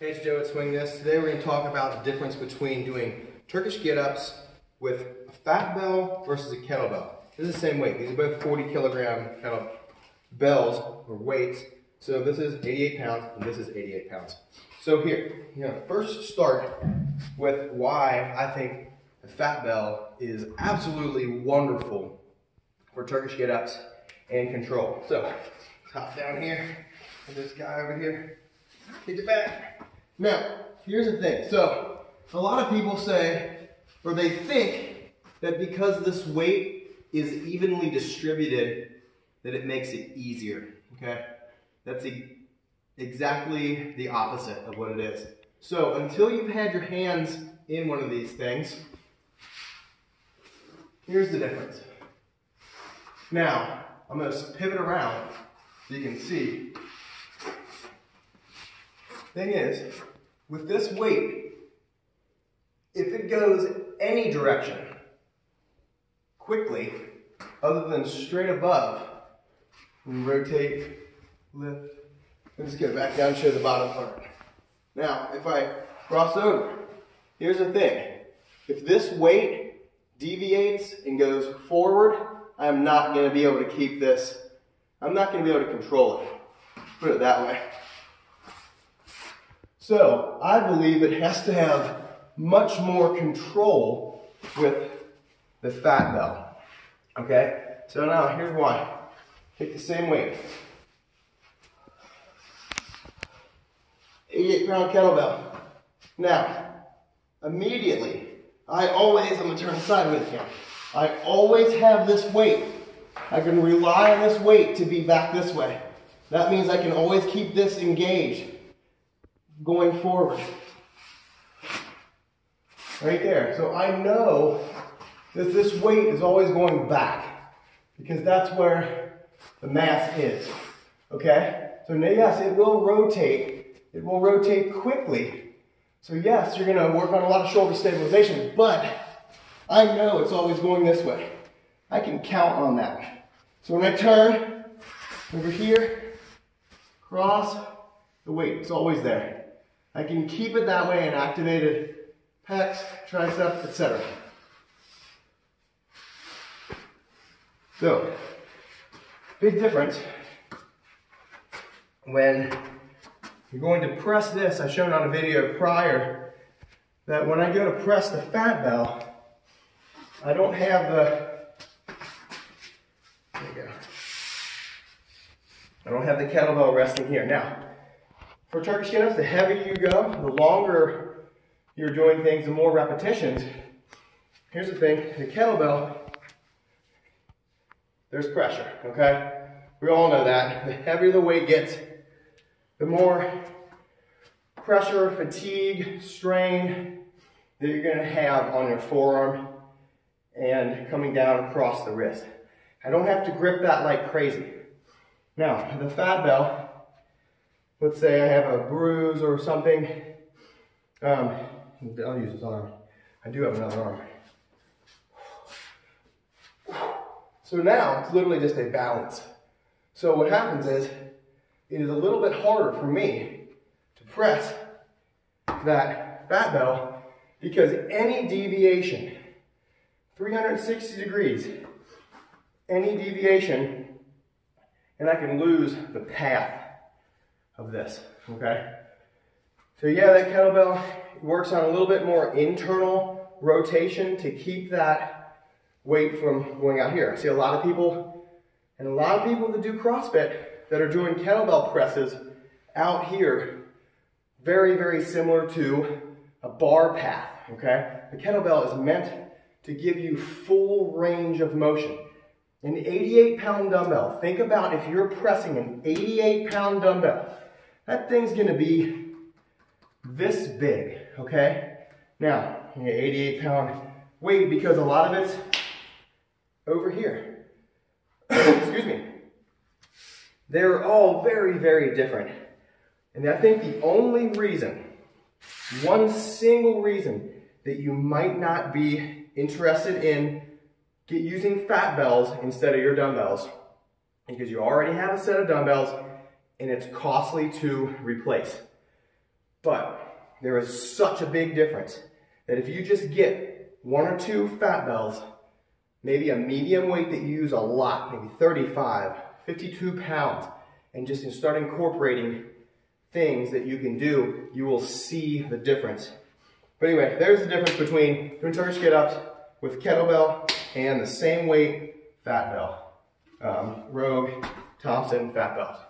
Hey, it's Joe at Swing This. Today we're going to talk about the difference between doing Turkish get-ups with a fat bell versus a kettlebell. This is the same weight. These are both 40 kilogram kind of bells or weights. So this is 88 pounds and this is 88 pounds. So here, you know, first start with why I think the fat bell is absolutely wonderful for Turkish get-ups and control. So, top down here, and this guy over here, kick it back. Now, here's the thing. So, a lot of people say, or they think, that because this weight is evenly distributed, that it makes it easier, okay? That's the, exactly the opposite of what it is. So, until you've had your hands in one of these things, here's the difference. Now, I'm going to pivot around so you can see. Thing is, with this weight, if it goes any direction quickly, other than straight above, rotate, lift, and just get it back down, show the bottom part. Now, if I cross over, here's the thing. If this weight deviates and goes forward, I'm not going to be able to keep this, I'm not going to be able to control it. Put it that way. So I believe it has to have much more control with the fat bell. Okay? So now here's why. Take the same weight. 88 pound kettlebell. Now, immediately, I always, I'm gonna turn sideways here. I always have this weight. I can rely on this weight to be back this way. That means I can always keep this engaged going forward. Right there. So I know that this weight is always going back because that's where the mass is. Okay? So now, yes, it will rotate. It will rotate quickly. So yes, you're going to work on a lot of shoulder stabilization, but I know it's always going this way. I can count on that. So when I turn over here, cross, the weight it's always there. I can keep it that way and activate it, pecs, triceps, etc. So, big difference when you're going to press this. I've shown on a video prior that when I go to press the fat bell, I don't have the, there you go. I don't have the kettlebell resting here. Now, for Turkish get-ups, the heavier you go, the longer you're doing things, the more repetitions. Here's the thing, the kettlebell, there's pressure, okay? We all know that. The heavier the weight gets, the more pressure, fatigue, strain that you're gonna have on your forearm and coming down across the wrist. I don't have to grip that like crazy. Now, the fat bell, let's say I have a bruise or something, um, I'll use this arm. I do have another arm. So now it's literally just a balance. So what happens is, it is a little bit harder for me to press that fat bell because any deviation, 360 degrees, any deviation, and I can lose the path of this, okay? So yeah, that kettlebell works on a little bit more internal rotation to keep that weight from going out here. I see a lot of people, and a lot of people that do CrossFit that are doing kettlebell presses out here, very, very similar to a bar path, okay? The kettlebell is meant to give you full range of motion. An 88 pound dumbbell, think about if you're pressing an 88 pound dumbbell, that thing's gonna be this big, okay? Now, you 88 pound weight because a lot of it's over here. Excuse me. They're all very, very different. And I think the only reason, one single reason that you might not be interested in using fat bells instead of your dumbbells because you already have a set of dumbbells and it's costly to replace. But there is such a big difference that if you just get one or two fat bells, maybe a medium weight that you use a lot, maybe 35, 52 pounds, and just start incorporating things that you can do, you will see the difference. But anyway, there's the difference between twin Turkish get-ups with kettlebell and the same weight fat bell. Um, Rogue, Thompson, fat bell.